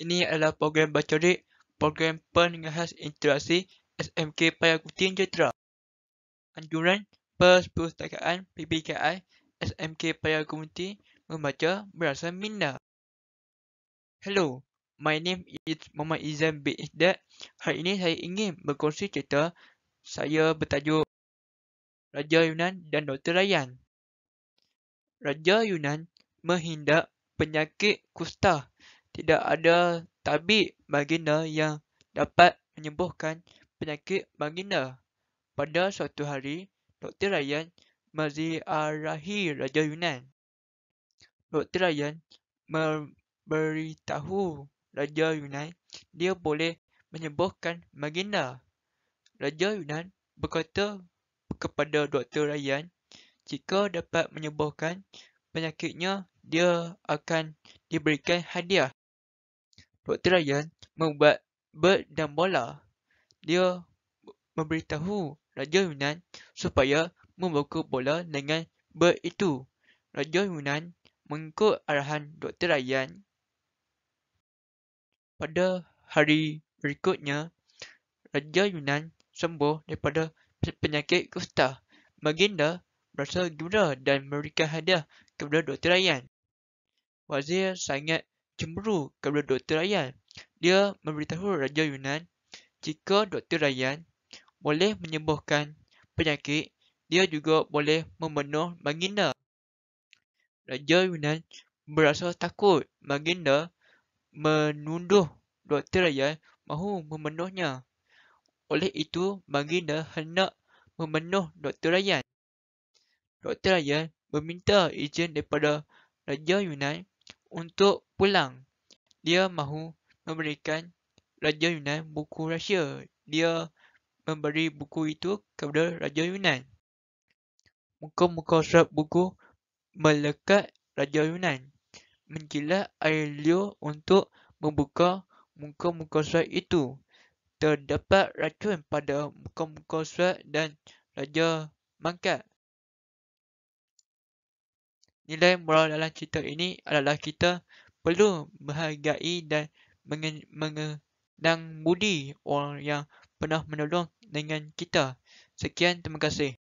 Ini adalah program Bacorik, program penengahas interaksi SMK Payakumti Jentera. Anjuran Perpustakaan PPKI SMK Payakumti membaca berasa minda. Hello, my name is Muhammad Izan bin Isdad. Hari ini saya ingin berkongsi cerita saya bertajuk Raja Yunan dan Dr. Ryan. Raja Yunan menghindak penyakit kusta tidak ada tabib baginda yang dapat menyembuhkan penyakit baginda. Pada suatu hari, Dr. Ryan menziarahi Raja Yunan. Dr. Ryan memberitahu Raja Yunan dia boleh menyembuhkan baginda. Raja Yunan berkata kepada Dr. Ryan, jika dapat menyembuhkan penyakitnya, dia akan diberikan hadiah. Dr. Ryan membuat bird dan bola. Dia memberitahu Raja Yunan supaya membuka bola dengan bird itu. Raja Yunan mengikut arahan Dr. Ryan. Pada hari berikutnya, Raja Yunan sembuh daripada penyakit kusta. Baginda berasa gembira dan memberikan hadiah kepada Dr. Ryan. Wazir sangat cemburu kepada Dr. Ryan. Dia memberitahu Raja Yunan jika Dr. Ryan boleh menyembuhkan penyakit, dia juga boleh membunuh Baginda. Raja Yunan berasa takut Baginda menunduh Dr. Ryan mahu membunuhnya. Oleh itu, Baginda hendak membunuh Dr. Ryan. Dr. Ryan meminta izin daripada Raja Yunan untuk pulang. Dia mahu memberikan Raja Yunan buku rahsia. Dia memberi buku itu kepada Raja Yunan. Muka-muka surat buku melekat Raja Yunan. Menjilat air liur untuk membuka muka-muka surat itu. Terdapat racun pada muka-muka surat dan Raja mangkat. Nilai moral dalam cerita ini adalah kita perlu menghargai dan mengenang budi orang yang pernah menolong dengan kita. Sekian, terima kasih.